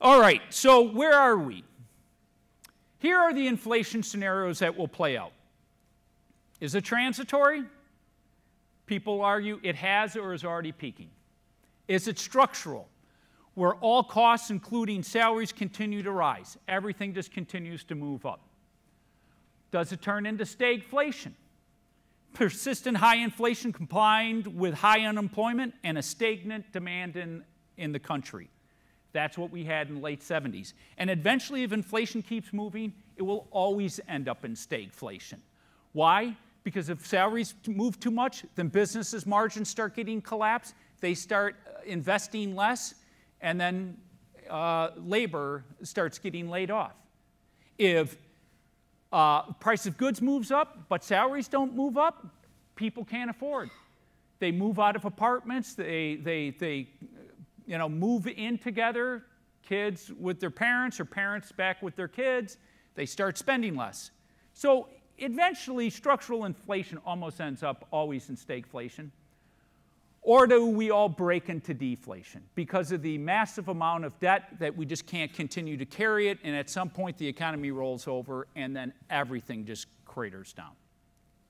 All right, so where are we? Here are the inflation scenarios that will play out. Is it transitory? People argue it has or is already peaking. Is it structural? Where all costs, including salaries, continue to rise. Everything just continues to move up. Does it turn into stagflation? Persistent high inflation combined with high unemployment and a stagnant demand in, in the country. That's what we had in the late 70s. And eventually, if inflation keeps moving, it will always end up in stagflation. Why? Because if salaries move too much, then businesses' margins start getting collapsed. They start uh, investing less, and then uh, labor starts getting laid off. If uh, price of goods moves up, but salaries don't move up, people can't afford. They move out of apartments, they, they, they you know, move in together, kids with their parents or parents back with their kids, they start spending less. So eventually, structural inflation almost ends up always in stagflation. Or do we all break into deflation because of the massive amount of debt that we just can't continue to carry it, and at some point the economy rolls over and then everything just craters down?